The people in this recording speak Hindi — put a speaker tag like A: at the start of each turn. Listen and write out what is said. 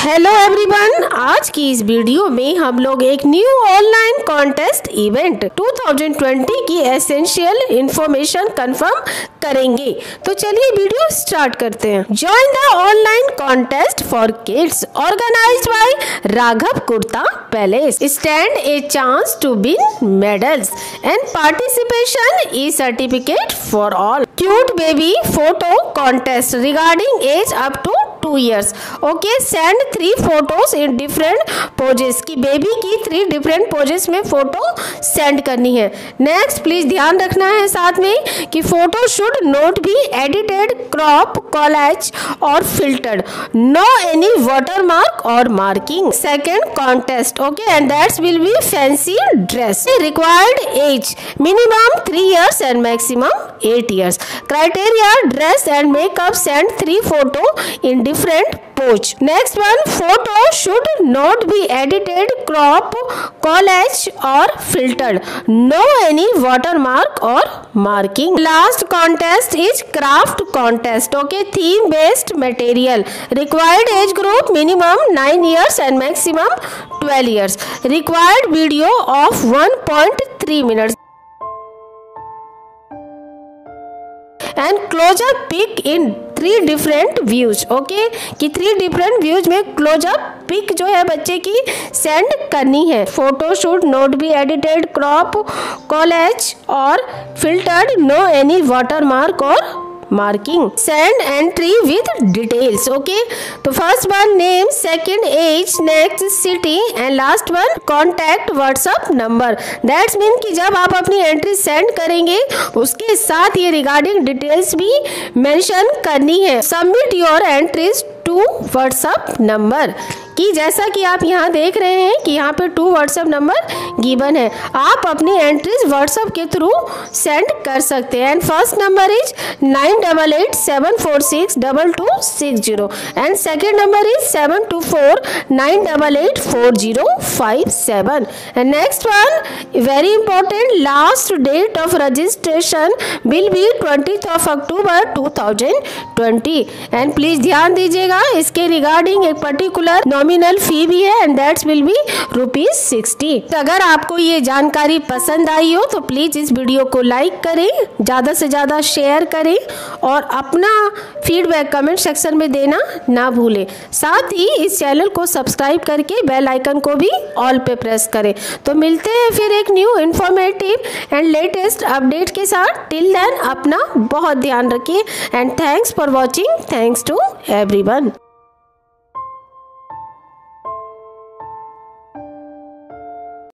A: हेलो एवरीवन आज की इस वीडियो में हम लोग एक न्यू ऑनलाइन कॉन्टेस्ट इवेंट 2020 की एसेंशियल इंफॉर्मेशन कंफर्म करेंगे। तो चलिए वीडियो स्टार्ट करते हैं। Join the online contest for kids organised by Raghav Kurta Palace. Stand a chance to win medals and participation E certificate for all cute baby photo contest regarding age up to two years okay send three photos in different poses की बेबी की थ्री डिफरेंट पोजेस में फ़ोटो सेंड करनी है नेक्स्ट प्लीज़ ध्यान रखना है साथ में कि photo should not be edited crop collage और filtered no any water mark और marking second contest okay and that's will be fancy dress required age minimum three years and maximum eight years criteria dress and makeup send three photo in different pose. Next one, photo should not be edited, crop, collage or filtered. No any watermark or marking. Last contest is craft contest. Okay, theme based material. Required age group minimum 9 years and maximum 12 years. Required video of 1.3 minutes. And closeup pic in three different views okay कि थ्री डिफरेंट व्यूज़ में क्लोजअप पिक जो है बच्चे की सेंड करनी है। Photoshoot not be edited crop collage और filtered no any water mark और marking send entry with details okay तो first one name second age next city and last one contact WhatsApp number that's mean कि जब आप अपनी एंट्री सेंड करेंगे, उसके साथ ये रिगार्डिंग डिटेल्स भी मैंशन करनी है. Submit your entries to WhatsApp number कि जैसा कि आप यहाँ देख रहे हैं कि यहाँ पे टू व्हाट्सएप नंबर गिवन है। आप अपनी एंट्रीज व्हाट्सअप के थ्रू सेंड कर सकते हैं। And first number is nine double eight seven four six double two six zero and second number is seven two four nine double eight four zero five seven and next one very important last date of registration will be twenty of October two thousand twenty and please ध्यान दीजिएगा, इसके रिगार्डिंग एक पर्टिकुलर नॉमिनल फ़ी भी है and that's will be rupees sixty अगर आपको ये जानकारी पसंद आई हो तो प्लीज़ इस वीडियो को लाइक करें, ज़्यादा से ज़्यादा शेयर करें और अपना फीडबैक कमेंट सेक्शन में देना ना भूलें। साथ ही इस चैनल को सब्सक्राइब करके बेल आइकन को भी ऑल पे प्रेस करें। तो मिलते हैं फिर एक new informative and latest update के साथ। टिल देन अपना बहुत ध्यान रखिए and thanks for watching thanks to every